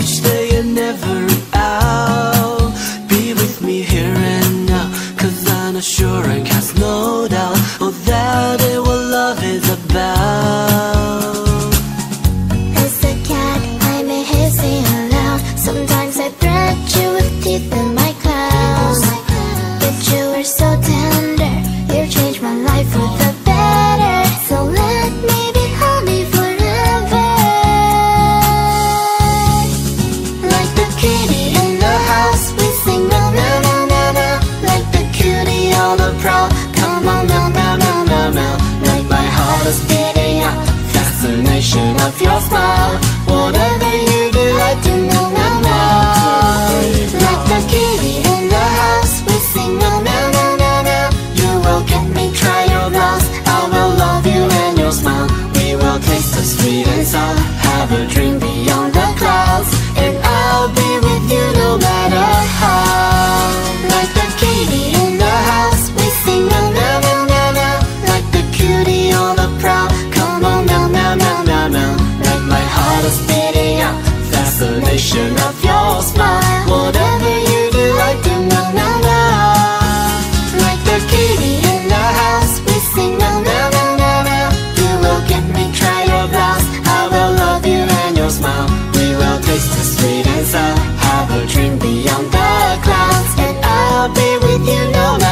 each day and every hour Be with me here and now Cause I know sure I cast no Love your smile Whatever you do, I do know the nation of your smile. Whatever you do, like the No, na na Like the kitty in the house, we sing No, na na na na You will get me, try your best. I will love you and your smile. We will taste the sweet and sour. Have a dream beyond the clouds. And I'll be with you no matter